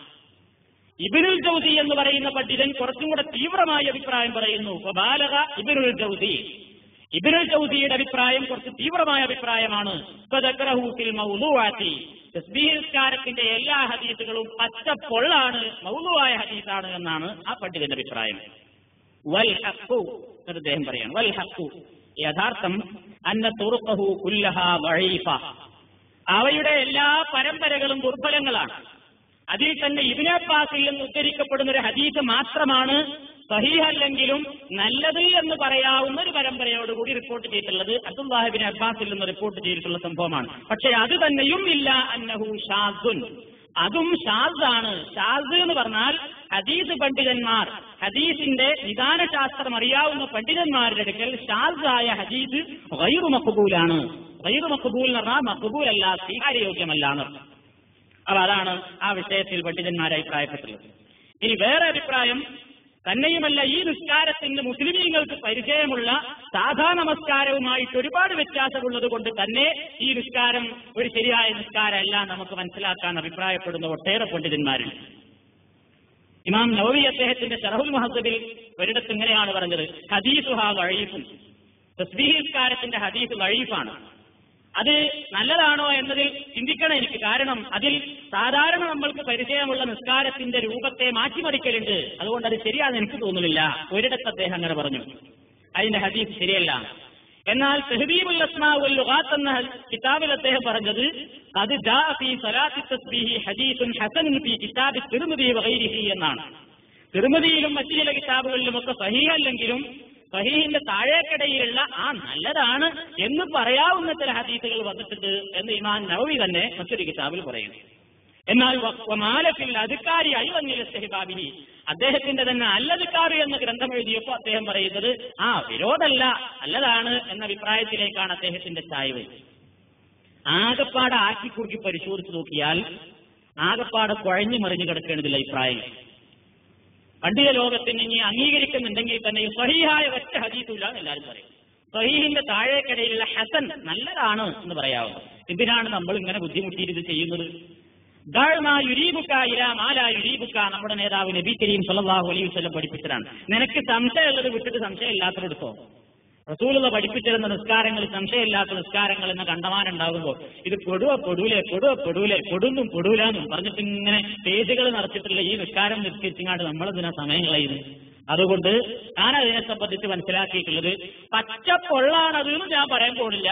ഇബിനുൽ ജൗസി എന്ന് പറയുന്ന പണ്ഡിതൻ കുറച്ചും കൂടെ തീവ്രമായ അഭിപ്രായം പറയുന്നു ഇബിനുൽ ജൗസി. ഇബിനുൽ ജൗസിയുടെ അഭിപ്രായം കുറച്ച് തീവ്രമായ അഭിപ്രായമാണ്. ത്തിന്റെ എല്ലാ ഹദീസുകളും പച്ച പൊള്ളാണ് മൗലുവായ ഹദീസാണ് എന്നാണ് ആ പണ്ഡിതന്റെ അഭിപ്രായം. വൽ എന്ന് അദ്ദേഹം പറയാണ്. വൽ ഹഖു. യഥാർത്ഥം അന്ന വഴീഫ അവയുടെ എല്ലാ പരമ്പരകളും ദുർബലങ്ങളാണ്. അതിൽ തന്നെ ഇബിനെ പാസിൽ നിന്ന് ഉദ്ധരിക്കപ്പെടുന്ന ഒരു ഹദീസ് മാത്രമാണ് സഹീഹല്ലെങ്കിലും നല്ലത് എന്ന് പറയാവുന്ന ഒരു പരമ്പരയോടുകൂടി റിപ്പോർട്ട് ചെയ്തിട്ടുള്ളത് അബ്ദുല്ലാഹിബിൻ അബ്ബാസിൽ നിന്ന് റിപ്പോർട്ട് ചെയ്തിട്ടുള്ള സംഭവമാണ്. പക്ഷെ അത് തന്നെയും ഇല്ല അന്നഹു ഷാസുൻ അതും ഷാസാണ് ഷാസ് എന്ന് പറഞ്ഞാൽ ഹദീസ് പണ്ഡിതന്മാർ ഹദീസിന്റെ നിദാന ശാസ്ത്രം അറിയാവുന്ന പണ്ഡിതന്മാരുടെ അടുക്കൽ ഷാസായ ഹദീസ് ഗൈറു മഖബൂലാണ്. ഗൈറു മഖബൂൽ എന്ന് പറഞ്ഞാൽ മഖബൂൽ അല്ല സ്വീകാര്യയോഗ്യമല്ല പറഞ്ഞു അപ്പൊ അതാണ് ആ വിഷയത്തിൽ പണ്ഡിതന്മാർ അഭിപ്രായപ്പെട്ടുള്ളത് ഇനി വേറെ അഭിപ്രായം തന്നെയുമല്ല ഈ നിസ്കാരത്തിന് മുസ്ലിമീങ്ങൾക്ക് പരിചയമുള്ള സാധാ നമസ്കാരവുമായിട്ട് ഒരുപാട് വ്യത്യാസമുള്ളത് കൊണ്ട് തന്നെ ഈ നിസ്കാരം ഒരു ശരിയായ നിസ്കാരമല്ല നമുക്ക് മനസ്സിലാക്കാൻ അഭിപ്രായപ്പെടുന്ന ഒട്ടേറെ പണ്ഡിതന്മാരുണ്ട്. ഇമാം നവവി അദ്ദേഹത്തിന്റെ ഷറഹുൽ മഹസബിൽ ഒരിടത്ത് ഇങ്ങനെയാണ് പറഞ്ഞത് ഹദീസുഹ വഴീഫും. തസ്ബീഹ് നിസ്കാരത്തിന്റെ ഹദീസ് വഴീഫാണ്. അത് നല്ലതാണോ എന്നതിൽ ചിന്തിക്കണം എനിക്ക്. കാരണം അതിൽ സാധാരണ നമ്മൾക്ക് പരിചയമുള്ള നിസ്കാരത്തിന്റെ രൂപത്തെ മാറ്റിമറിക്കലുണ്ട്. അതുകൊണ്ട് അത് ശരിയാണെന്ന് എനിക്ക് തോന്നുന്നില്ല. ഒരിടത്ത് അദ്ദേഹം അങ്ങനെ പറഞ്ഞു. അതിന്റെ ഹദീസ് ശരിയല്ല. എന്നാൽ അസ്മാഉൽ എന്ന കിതാബിൽ അദ്ദേഹം പറഞ്ഞത് അത് ജാ ഫീ സലാത്തി തസ്ബീഹി ഫീ കിതാബി വഗൈരിഹി എന്നാണ്. തിരുമതിയിലും മറ്റു ചില കിതാബുകളിലും ഒക്കെ സഹീഹല്ലെങ്കിലും സഹീഹിന്റെ താഴേക്കിടയിലുള്ള ആ നല്ലതാണ് എന്ന് പറയാവുന്ന ചില ഹദീസുകൾ വന്നിട്ടുണ്ട് എന്ന് ഇമാൻ നവവി തന്നെ മറ്റൊരു കിതാബിൽ പറയുന്നു. എന്നാൽ മാലഫിൽ അധികാരി അഴിവന്നില്ല സെഹിബാബിനി അദ്ദേഹത്തിന്റെ തന്നെ അല്ലധികാരി എന്ന ഗ്രന്ഥം എഴുതിയപ്പോൾ അദ്ദേഹം പറയുന്നത് ആ വിരോധമല്ല നല്ലതാണ് എന്ന അഭിപ്രായത്തിലേക്കാണ് അദ്ദേഹത്തിന്റെ ചായവ്. ആകപ്പാടെ ആക്കിക്കുറുക്കി പരിശോധിച്ചു നോക്കിയാൽ ആകപ്പാടെ കുഴഞ്ഞു മറിഞ്ഞു കിടക്കേണ്ടതില്ല അഭിപ്രായങ്ങൾ പണ്ഡിത ലോകത്തിന് ഇനി അംഗീകരിക്കുന്നുണ്ടെങ്കിൽ തന്നെ ഈ സ്വഹീഹായ ഒറ്റ ഹദീസില്ല എന്ന് എല്ലാവരും പറയും. സഹീഹിന്റെ താഴേക്കിടയിലുള്ള ഹസൻ നല്ലതാണ് എന്ന് പറയാവുന്നു എന്തിനാണ് നമ്മൾ ഇങ്ങനെ ബുദ്ധിമുട്ടിയിട്ട് ഇത് ചെയ്യുന്നത്? നമ്മുടെ നേതാവ് നബി കരീം സല്ലാഹു അലൈഹി പഠിപ്പിച്ചതാണ്. നിനക്ക് സംശയമുള്ളത് വിട്ടിട്ട് സംശയമില്ലാത്തതെടുത്തോ റസൂലുള്ള പഠിപ്പിച്ചിരുന്ന നിസ്കാരങ്ങൾ സംശയമില്ലാത്ത നിസ്കാരങ്ങൾ എന്ന കണ്ടമാനം ഉണ്ടാകുമ്പോൾ ഇത് പൊടുവ പൊടൂലെ പൊടുവ പൊടൂലെ കൊടുന്നും പൊടൂലെന്നും പറഞ്ഞിട്ട് ഇങ്ങനെ പേജുകൾ നടത്തിയിട്ടുള്ള ഈ നിസ്കാരം നിസ്കരിച്ചിങ്ങാണ്ട് നമ്മളെന്തിനാ സമയം കളയുന്നത്? അതുകൊണ്ട് ഞാൻ അതിനെ സംബന്ധിച്ച് മനസ്സിലാക്കിയിട്ടുള്ളത് പച്ചപ്പൊള്ളാണത് എന്ന് ഞാൻ പറയാൻ പോണില്ല.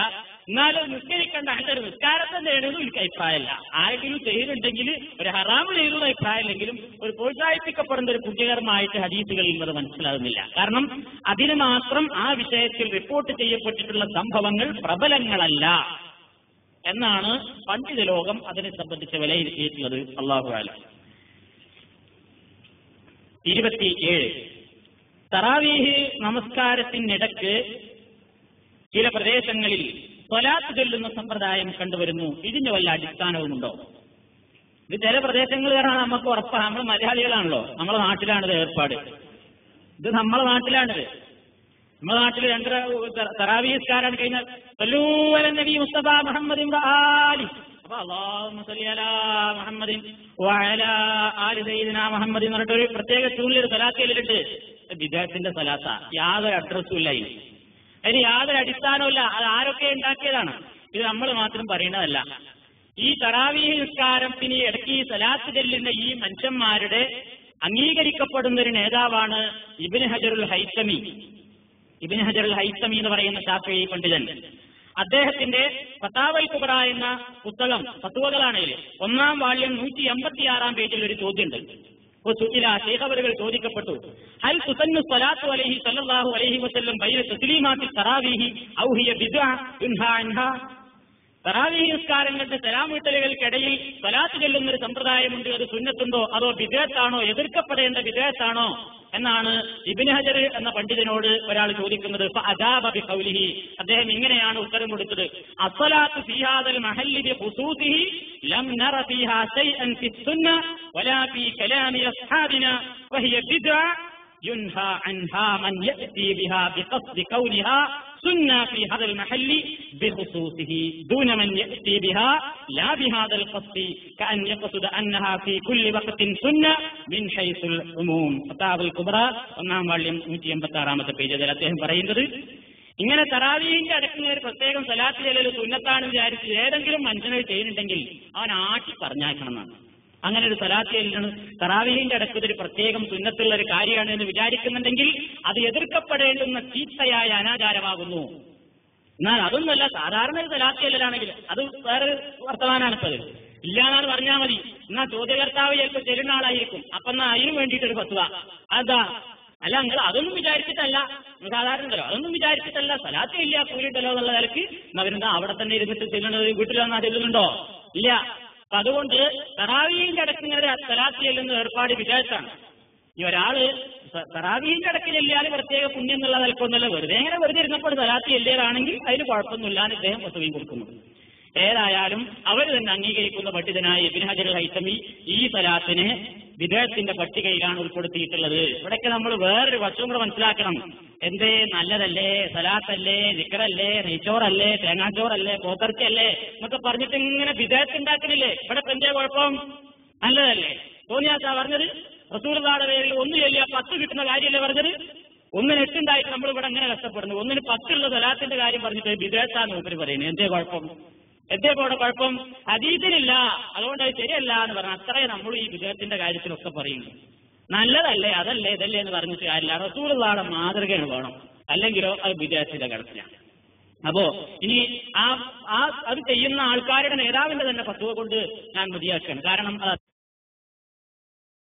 എന്നാലും നിസ്കരിക്കേണ്ട. അതിന്റെ ഒരു നിസ്കാരത്തെ നേടുന്നു എനിക്ക് അഭിപ്രായമല്ല. ആരെങ്കിലും ചെയ്തിട്ടുണ്ടെങ്കിൽ ഒരു ഹറാമ് ചെയ്തുള്ള അഭിപ്രായമില്ലെങ്കിലും ഒരു പ്രോത്സാഹിപ്പിക്കപ്പെടുന്ന ഒരു കുറ്റകരമായിട്ട് ഹദീസുകളിൽ നിന്ന് മനസ്സിലാകുന്നില്ല. കാരണം അതിന് മാത്രം ആ വിഷയത്തിൽ റിപ്പോർട്ട് ചെയ്യപ്പെട്ടിട്ടുള്ള സംഭവങ്ങൾ പ്രബലങ്ങളല്ല എന്നാണ് പണ്ഡിത ലോകം അതിനെ സംബന്ധിച്ച് വിലയിരുത്തിയിട്ടുള്ളത്. അള്ളാഹു ആലം ഇരുപത്തിയേഴ്. തറാവീഹ് നമസ്കാരത്തിനിടക്ക് ചില പ്രദേശങ്ങളിൽ സ്വലാത്ത് ചൊല്ലുന്ന സമ്പ്രദായം കണ്ടുവരുന്നു. ഇതിന് വല്ല അടിസ്ഥാനവുമുണ്ടോ? ഇത് ചില പ്രദേശങ്ങൾ കാരണം നമുക്ക് ഉറപ്പാണ് നമ്മൾ മലയാളികളാണല്ലോ. നമ്മുടെ നാട്ടിലാണിത് ഏർപ്പാട്. ഇത് നമ്മളെ നാട്ടിലാണിത്. നമ്മുടെ നാട്ടിൽ രണ്ടര തറാവീസ്കാരാണ് കഴിഞ്ഞാൽ സല്ലൂവല നബി മുസ്തഫ മുഹമ്മദിൻ വഅലാ ആലി പറഞ്ഞിട്ട് ഒരു പ്രത്യേക ട്യൂണിൽ ഒരു സലാത്തിലുണ്ട് വിദേഹത്തിന്റെ സലാത്ത യാതൊരു അഡ്രസ്സും ഇല്ല അതിന് യാതൊരു അടിസ്ഥാനവുമില്ല. അത് ആരൊക്കെ ഉണ്ടാക്കിയതാണ്? ഇത് നമ്മൾ മാത്രം പറയുന്നതല്ല. ഈ തറാവീഹ് നിസ്കാരത്തിന് ഇടയ്ക്ക് ഈ സലാത്ത് ചെല്ലുന്ന ഈ മനുഷ്യന്മാരുടെ അംഗീകരിക്കപ്പെടുന്ന ഒരു നേതാവാണ് ഇബിൻ ഹജറുൽ ഹൈത്തമി. ഇബിൻ ഹജറുൽ ഹൈത്തമി എന്ന് പറയുന്ന ഷാഫി പണ്ഡിതൻ. അദ്ദേഹത്തിന്റെ ഫത്താവൽ കുബറ എന്ന പുസ്തകം ഫത്തുവകളാണെങ്കിൽ ഒന്നാം വാള്യം നൂറ്റി എൺപത്തിയാറാം പേജിൽ ഒരു ചോദ്യമുണ്ട്. ശേഖവരുകൾ ചോദിക്കപ്പെട്ടു. ഹൽ സുസന്നു സ്വലാത്തു അലൈഹി സല്ലല്ലാഹു അലൈഹി വസല്ലം ബൈന തസ്ലീമാത്തി തറാവീഹി ഔ ഹിയ ബിദ്അ യുൻഹാ അൻഹാ തറാവി നിസ്കാരം കണ്ട് സലാമീട്ടലുകൾക്കിടയിൽ സ്വലാത്ത് ചെല്ലുന്ന ഒരു സമ്പ്രദായമുണ്ട്. അത് സുന്നത്തുണ്ടോ? അതോ വിദേഹത്താണോ എതിർക്കപ്പെടേണ്ട വിദേഹത്താണോ എന്നാണ് ഇബിൻ ഹജർ എന്ന പണ്ഡിതനോട് ഒരാൾ ചോദിക്കുന്നത്. അദ്ദേഹം ഇങ്ങനെയാണ് ഉത്തരം കൊടുത്തത്. അസലാത്ത് ഫിഹാദൽ മഹല്ലിബി ലം നറ ഫീഹാ വലാ ഫീ കലാമി വഹിയ അൻഹാ മൻ ബിഹാ فسنى في هذا المحل بخصوصه دون من يأتي بها لا بهذا القصد كأن يقصد أنها في كل وقت سنة من حيث العموم. فتاغ الكبرى ഒന്നാം വാള്യം നൂറ്റി എൺപത്തി ആറാമത്തെ പേജ് അതിൽ അദ്ദേഹം പറയുന്നത് ഇങ്ങനെ തറാവീഹിന്റെ അടക്കുന്ന ഒരു പ്രത്യേകം സലാത്ത് ഒരു സുന്നത്താണ് വിചാരിച്ച് ഏതെങ്കിലും മനുഷ്യനെ ചെയ്യുന്നുണ്ടെങ്കിൽ അവൻ ആട്ടി പറഞ്ഞേക്കണം എന്നാണ് അങ്ങനെ ഒരു സലാത്തിയാണ് തറാവിഹിന്റെ അടുത്തത് ഒരു പ്രത്യേകം സുന്നത്തുള്ള ഒരു കാര്യമാണ് എന്ന് വിചാരിക്കുന്നുണ്ടെങ്കിൽ അത് എതിർക്കപ്പെടേണ്ടുന്ന ചീത്തയായ അനാചാരമാകുന്നു. എന്നാൽ അതൊന്നുമല്ല സാധാരണ ഒരു സലാത്തിയല്ലാണെങ്കിൽ അത് വേറെ വർത്തമാനാണ് ഇപ്പത് ഇല്ലാന്നാണ് പറഞ്ഞാൽ മതി. എന്നാ ചോദ്യകർത്താവ് ചിലപ്പോൾ ചെല്ലുന്ന ആളായിരിക്കും അപ്പൊ എന്നാ അതിനു വേണ്ടിയിട്ടൊരു പത്തുക അതാ അല്ല നിങ്ങൾ അതൊന്നും വിചാരിച്ചിട്ടല്ല. സാധാരണ തരോ അതൊന്നും വിചാരിച്ചിട്ടല്ല. സലാത്ത് ഇല്ല കൂലിട്ടല്ലോ എന്നുള്ള നിലയ്ക്ക്. അവരെന്താ അവിടെ തന്നെ ഇരുന്നിട്ട് ചെല്ലുന്നത്? വീട്ടിൽ വന്നാ ചെല്ലുന്നുണ്ടോ? ഇല്ല. അപ്പൊ അതുകൊണ്ട് തറാവീന്റെ അടക്കിങ്ങനെ തലാത്തിയിൽ നിന്ന് ഏർപ്പാട് വിചാരിച്ചാണ്. ഈ ഒരാൾ തറാവീന്റെ അടക്കിലില്ലാതെ പ്രത്യേക പുണ്യം എന്നുള്ള നിലക്കൊന്നുമല്ല. വെറുതെ ഇങ്ങനെ വെറുതെ ഇരുന്നപ്പോൾ തലാത്തി ചെല്ലിയതാണെങ്കിൽ അതിന് കുഴപ്പമൊന്നുമില്ല എന്ന് ഇദ്ദേഹം വസ്തുവയും കൊടുക്കുന്നു. ഏതായാലും അവർ തന്നെ അംഗീകരിക്കുന്ന പണ്ഡിതനായ ഇബിൻ ഹജർ ഹൈത്തമി ഈ സലാത്തിനെ വിദേഹത്തിന്റെ പട്ടികയിലാണ് ഉൾപ്പെടുത്തിയിട്ടുള്ളത്. ഇവിടെയൊക്കെ നമ്മൾ വേറൊരു വശവും കൂടെ മനസ്സിലാക്കണം. എന്തേ? നല്ലതല്ലേ? സലാത്തല്ലേ? നിക്കറല്ലേ നെയ്ച്ചോറല്ലേ? തേങ്ങാച്ചോറല്ലേ? പോത്തർച്ചല്ലേ എന്നൊക്കെ പറഞ്ഞിട്ട് ഇങ്ങനെ വിദേഹത്തുണ്ടാക്കണില്ലേ ഇവിടെ എന്തേ കുഴപ്പം? നല്ലതല്ലേ? തോന്നിയാച്ചാ പറഞ്ഞത്? റസൂർദാടെ പേരിൽ ഒന്നും ഇല്ല പത്ത് കിട്ടുന്ന കാര്യമല്ലേ പറഞ്ഞത്? ഒന്നിന് എട്ടുണ്ടായിട്ട് നമ്മൾ ഇവിടെ അങ്ങനെ കഷ്ടപ്പെടുന്നു. ഒന്നിന് പത്തുള്ള സലാത്തിന്റെ കാര്യം പറഞ്ഞിട്ട് വിദേഹത്താന്ന് മൂപ്പര് പറയുന്നത് എന്തേ കുഴപ്പം? എന്തേ പോടെ കുഴപ്പം? അതീതിലില്ല അതുകൊണ്ട് അത് ശരിയല്ല എന്ന് പറഞ്ഞാൽ അത്രേ നമ്മൾ ഈ വിദേഹത്തിന്റെ കാര്യത്തിലൊക്കെ പറയുന്നു. നല്ലതല്ലേ? അതല്ലേ? ഇതല്ലേ എന്ന് പറഞ്ഞിട്ട് കാര്യമില്ല. റസൂലുള്ളാടെ മാതൃകയാണ് വേണം. അല്ലെങ്കിലോ അത് വിദേഹത്തിന്റെ കടത്തിലാണ് അപ്പോ ഇനി ആ ആ അത് ചെയ്യുന്ന ആൾക്കാരുടെ നേതാവിന്റെ തന്നെ പത്തുവ കൊണ്ട് ഞാൻ മതിയാക്കുകയാണ്. കാരണം